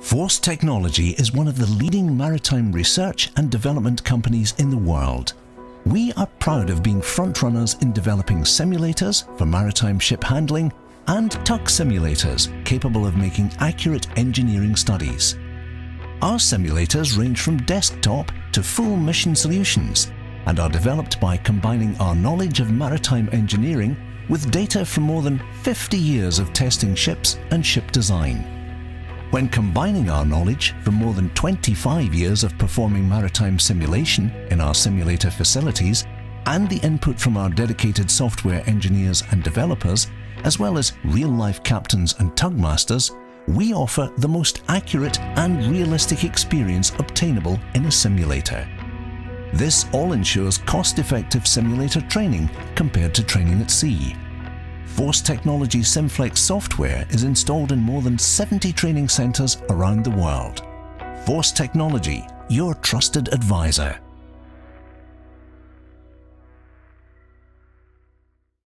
Force Technology is one of the leading maritime research and development companies in the world. We are proud of being frontrunners in developing simulators for maritime ship handling and tug simulators capable of making accurate engineering studies. Our simulators range from desktop to full mission solutions and are developed by combining our knowledge of maritime engineering with data from more than 50 years of testing ships and ship design. When combining our knowledge from more than 25 years of performing maritime simulation in our simulator facilities and the input from our dedicated software engineers and developers, as well as real-life captains and tugmasters, we offer the most accurate and realistic experience obtainable in a simulator. This all ensures cost-effective simulator training compared to training at sea. Force Technology Simflex software is installed in more than 70 training centres around the world. Force Technology, your trusted advisor.